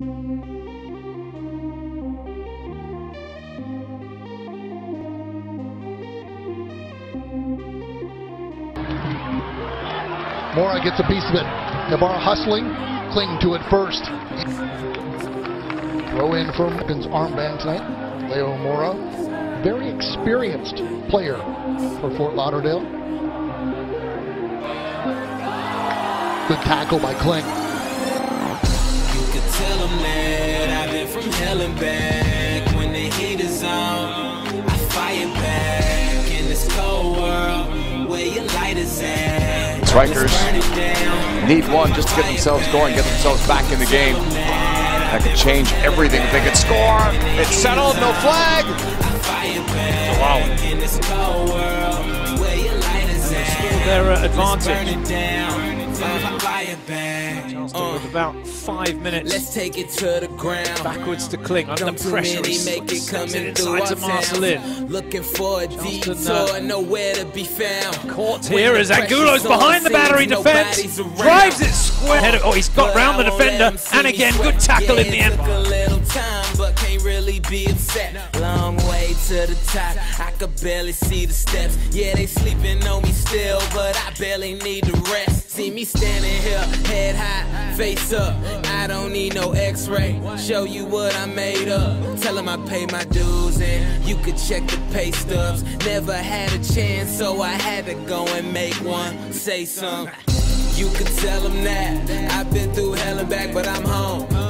Mora gets a piece of it. Navarro hustling, Kling to it first. Throw in from his armband tonight. Leo Mora, very experienced player for Fort Lauderdale. Good tackle by Kling. You could tell them that I've been from hell and back. When the heat is on, I fire back in this cold world where your light is at. Strikers Just burn it down. need one just to get themselves going, get themselves back in the game. That could change everything if they could score. It's settled, no flag. Fire back Allowing. in this cold world where your light is at. their Let's burn advantage. It down. Fire back. Charleston with about five minutes Let's take it to the ground. backwards to Kling under Don't pressure. He make it coming inside our to Marcelin. Looking for a detour, uh, nowhere to be found. Caught here the as Angulo's behind the battery defense. Drives it square. Of- Oh, he's got round the I won't let defender. And again, good tackle in the end. Can't really be upset. Long way to the top, I could barely see the steps. Yeah, they sleeping on me still, but I barely need to rest. See me standing here, head high, face up. I don't need no X-ray. Show you what I made up. Tell 'em I pay my dues and you could check the pay stubs. Never had a chance, so I had to go and make one. Say something. You could tell them that I've been through hell and back, but I'm home.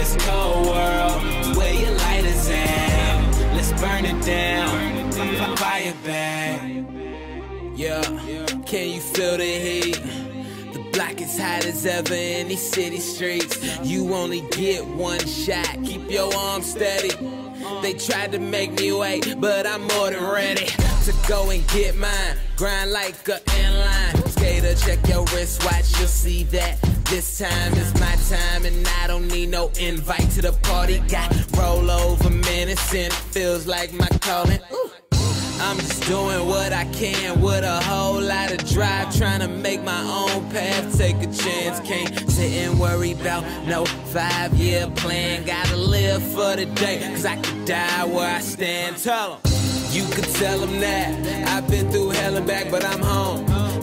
this cold world where your light is at. Let's burn it down, fire back. Yeah, can you feel the heat? The block is hot as ever in these city streets. You only get one shot, keep your arms steady. They tried to make me wait, but I'm more than ready to go and get mine. Grind like a inline. Skater, check your wristwatch, you'll see that. This time is my time, and I don't need no invite to the party. Got roll over minutes, and it feels like my calling. Ooh. I'm just doing what I can with a whole lot of drive, trying to make my own path, take a chance. Can't sit and worry about no five year plan. Gotta live for the day, cause I could die where I stand. Tell 'em. You could tell them that I've been through hell and back, but I'm home.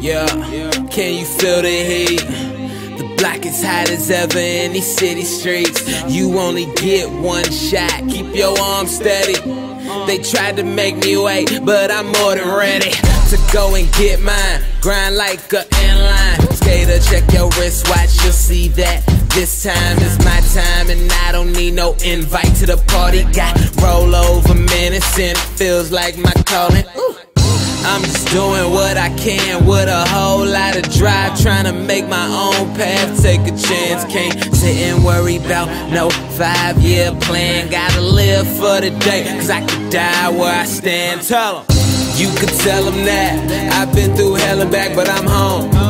Yeah, can you feel the heat? The block is hot as ever in these city streets. You only get one shot, keep your arms steady. They tried to make me wait, but I'm more than ready to go and get mine. Grind like a inline. Skater, check your wristwatch, you'll see that. This time is my time, and I don't need no invite to the party. Got roll over minutes, and it feels like my calling. Ooh. I'm just doing what I can with a whole lot of drive, trying to make my own path, take a chance. Can't sit and worry about no five year plan. Gotta live for the day, cause I could die where I stand. Tell 'em. You could tell them that I've been through hell and back, but I'm home.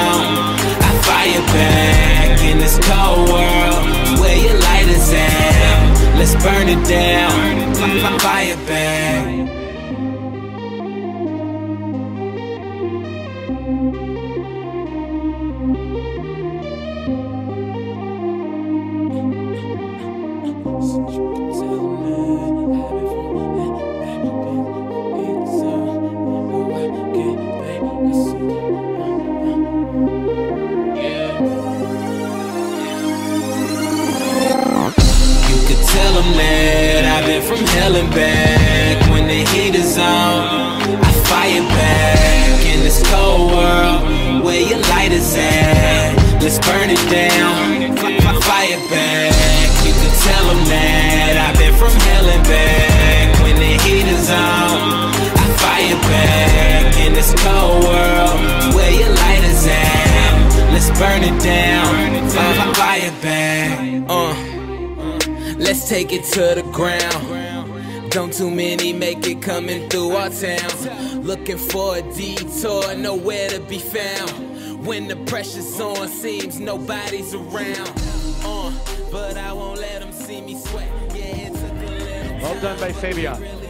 cold world, and back. When the heat is on, I fire back in this cold world where your light is at. Let's burn it down, fire back. You could tell them that I've been from hell and back. When the heat is on, I fire back in this cold world where your light is at. Let's burn it down, fire back. Uh. Let's take it to the ground. Don't too many make it coming through our towns. Looking for a detour, nowhere to be found. When the pressure's on, seems nobody's around. Uh, but I won't let them see me sweat. Yeah, Well done by Fabian.